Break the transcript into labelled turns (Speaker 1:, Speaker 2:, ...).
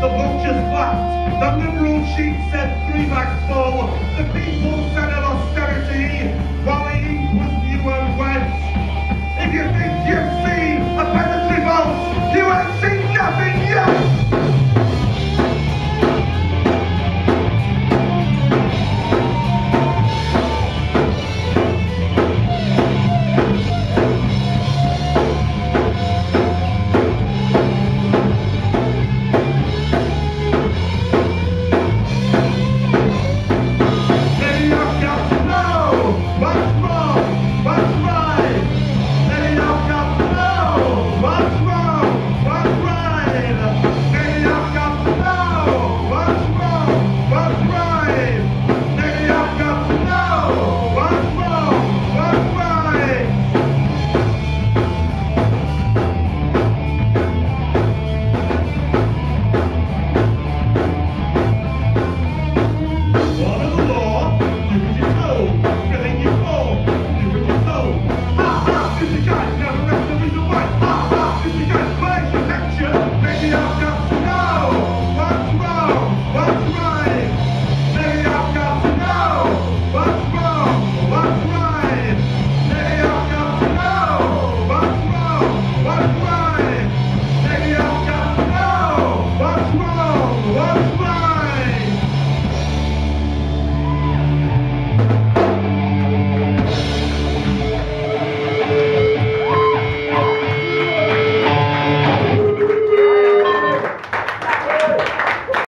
Speaker 1: The vultures flapped, the moon sheep said three back four, the people said